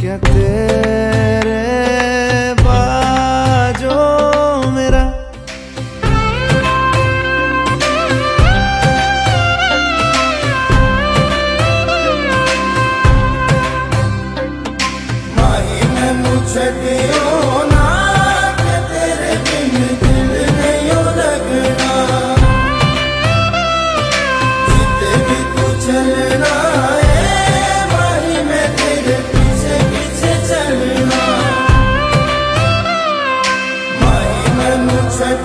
क्या तेरे बाजो मेरा माही मैं मुझे दिया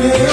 Yeah.